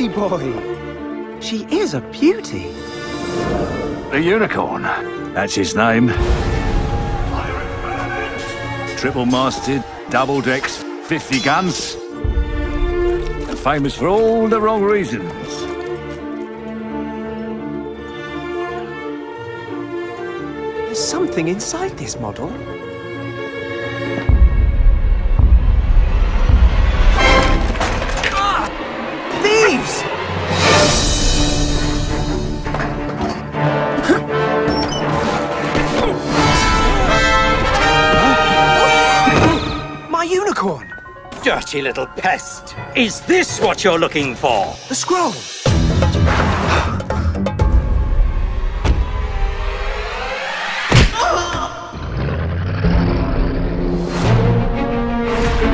boy. She is a beauty. The unicorn. That's his name. Triple masted, double decks, 50 guns. And famous for all the wrong reasons. There's something inside this model. My unicorn! Dirty little pest. Is this what you're looking for? The scroll!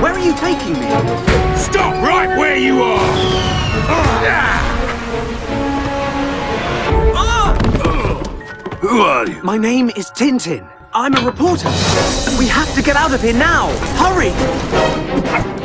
Where are you taking me? Stop right where you are! Who are you? My name is Tintin. I'm a reporter. We have to get out of here now. Hurry!